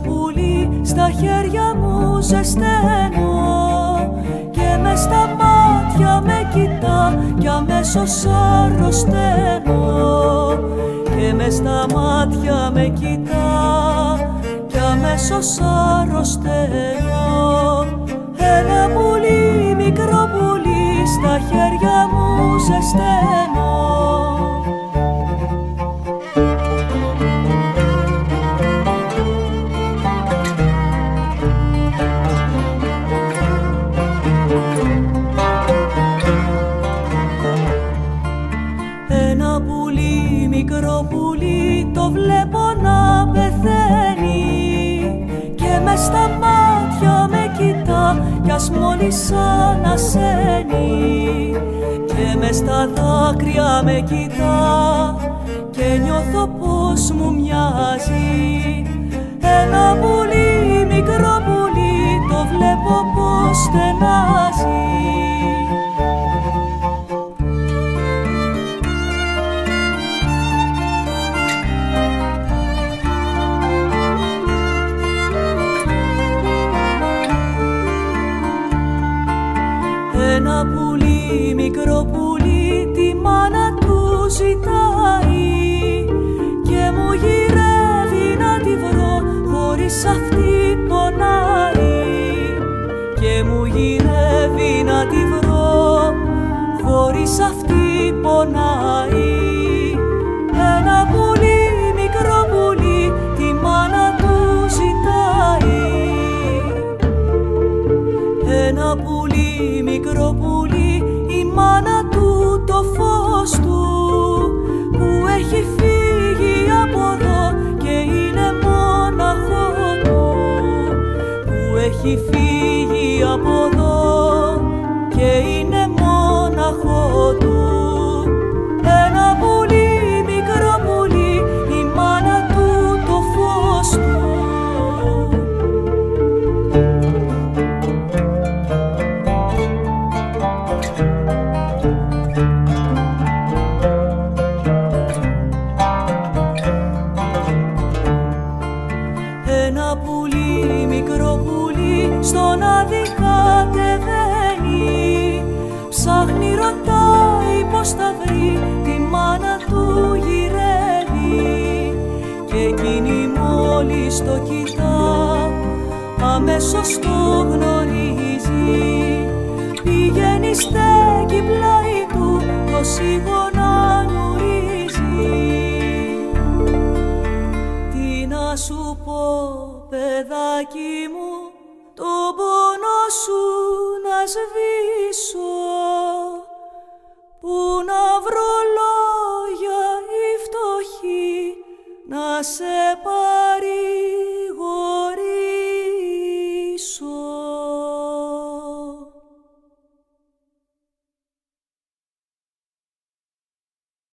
πουλί στα χέρια μου ζεσταίνω και με στα μάτια με κοιτά κι αμέσως αρρωσταίνω και με στα μάτια με κοιτά κι αμέσως αρρωσταίνω. Ένα πουλί, μικρό πουλί στα χέρια μου ζεσταίνω πουλί, μικρό πουλί, το βλέπω να πεθαίνει. Και με στα μάτια με κοιτά κι ας μόλις ανασένει και με στα δάκρυα με κοιτά και νιώθω πως μου μοιάζει. Ένα πουλί, πουλί, μικρό πουλί, τη μάνα του ζητάει. Και μου γυρεύει να τη βρω, χωρίς αυτή πονάει. Και μου γυρεύει να τη βρω, χωρίς αυτή πονάει. Ένα πουλί, μικρό πουλί, τη μάνα του ζητάει. Ένα πουλί, μικρό πουλί, η μάνα του το φως του που έχει φύγει από εδώ και είναι μόναχο του που έχει φύγει από εδώ και είναι μόναχο του Ένα πουλί, μικρό πουλί, στον άδει κατεβαίνει Ψάχνει, ρωτάει πως θα βρει, τη μάνα του γυρεύει. Και εκείνη μόλις το κοιτά, αμέσως το γνωρίζει. Πηγαίνει στέκει πλάι του, το σίγονα νουρίζει παιδάκι μου, το πόνο σου να σβήσω. Πού να βρω λόγια η φτωχή να σε πάρει